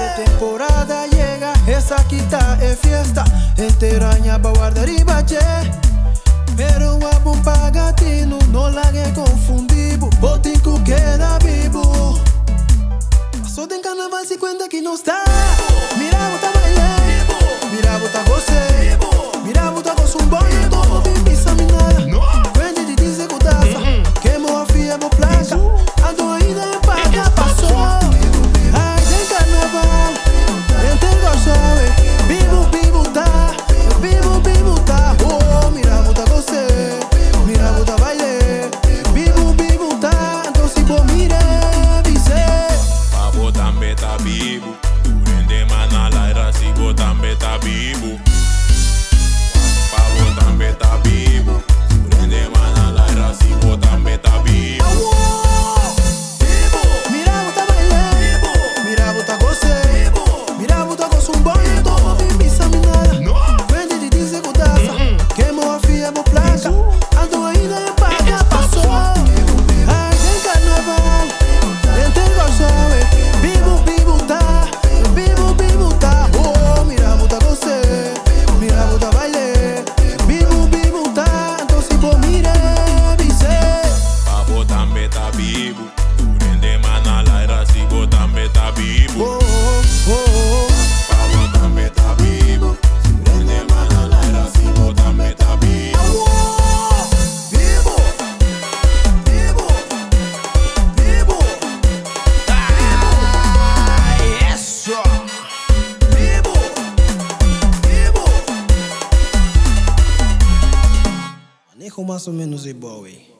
de temporada llega Esa quita é fiesta. Enteraña pa guardar y bache. Pero guapo pagatino No la que confundibo Botico queda vivo. Passou de carnaval si cuenta que no está. meta bibo. Turende mana laira si assim, bota meta tá bibo. Oh, oh, oh. Pa bota meta bibo. Turende mana laira si bota meta Vivo, Nem com mais ou menos igual, hein?